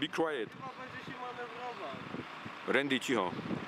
Be quiet. Randy, cicho.